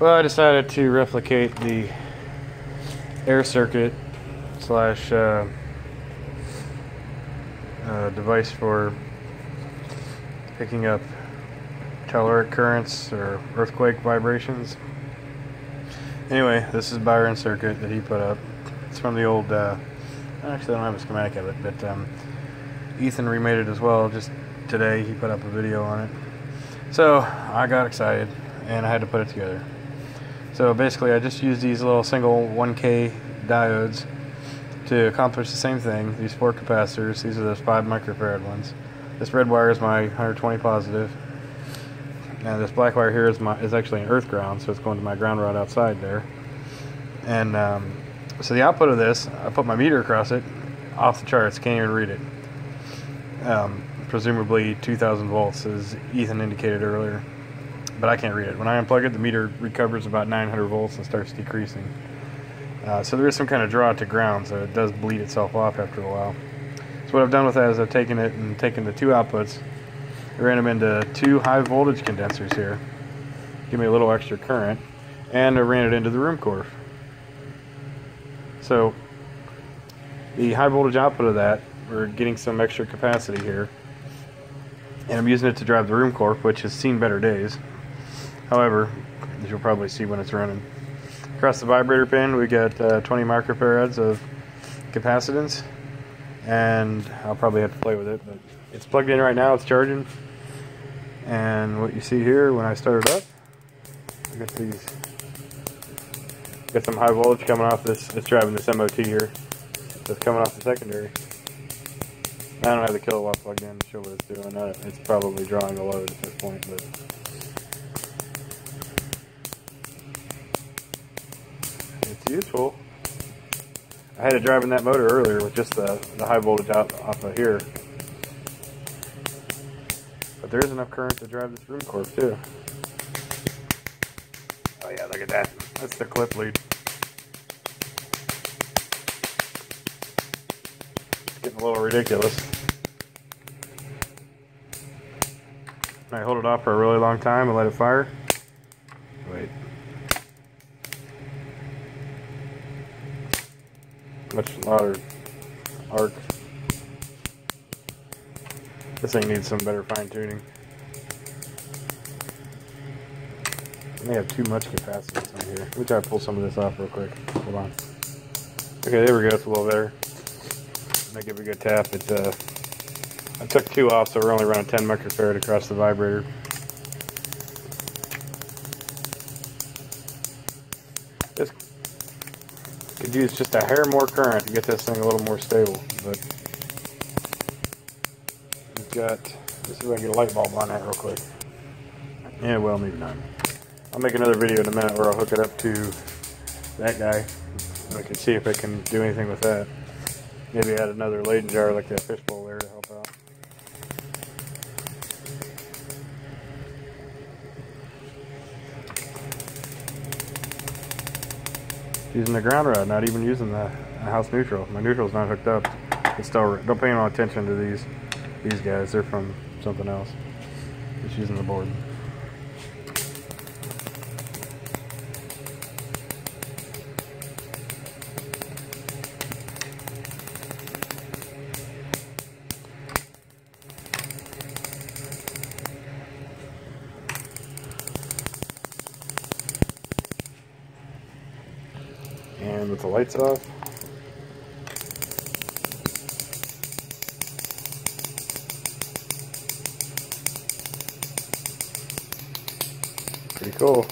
Well, I decided to replicate the air circuit slash uh, uh, device for picking up telluric currents or earthquake vibrations. Anyway, this is Byron circuit that he put up. It's from the old, uh, actually I don't have a schematic of it, but um, Ethan remade it as well. Just today he put up a video on it. So I got excited and I had to put it together. So basically I just used these little single 1K diodes to accomplish the same thing. These four capacitors, these are those 5 microfarad ones. This red wire is my 120 positive. And this black wire here is my is actually an earth ground, so it's going to my ground rod outside there. And um, so the output of this, I put my meter across it, off the charts, can't even read it. Um, presumably 2,000 volts, as Ethan indicated earlier. But I can't read it. When I unplug it, the meter recovers about 900 volts and starts decreasing. Uh, so there is some kind of draw to ground, so it does bleed itself off after a while. So what I've done with that is I've taken it and taken the two outputs, ran them into two high voltage condensers here, give me a little extra current, and I ran it into the Ruhmkorff. So the high voltage output of that, we're getting some extra capacity here, and I'm using it to drive the Ruhmkorff, which has seen better days. However, as you'll probably see when it's running. Across the vibrator pin, we got uh, 20 microfarads of capacitance, and I'll probably have to play with it, but it's plugged in right now, it's charging. And what you see here, when I start it up, I got these, got some high voltage coming off this, it's driving this MOT here, that's coming off the secondary. I don't have the kilowatt plugged in to show what it's doing. Uh, it's probably drawing a load at this point, but it's useful. I had it driving that motor earlier with just the, the high voltage out off of here. But there is enough current to drive this Ruhmkorff too. Oh yeah, look at that. That's the clip lead. Getting a little ridiculous. I hold it off for a really long time and let it fire. Wait. Much louder arc. This thing needs some better fine tuning. may have too much capacitance on here. Let me try to pull some of this off real quick. Hold on. Okay, there we go. It's a little better. I give it a good tap. It, uh, I took two off, so we're only running 10 microfarad across the vibrator. This could use just a hair more current to get this thing a little more stable, but we've got, let's see if I can get a light bulb on that real quick. Yeah, well, maybe not. I'll make another video in a minute where I'll hook it up to that guy. I can see if I can do anything with that. Maybe add another Leyden jar like that fishbowl there to help out. Using the ground rod, not even using the house neutral. My neutral's not hooked up. It's still, don't pay no attention to these these guys. They're from something else. Just using the board. And with the lights off, pretty cool.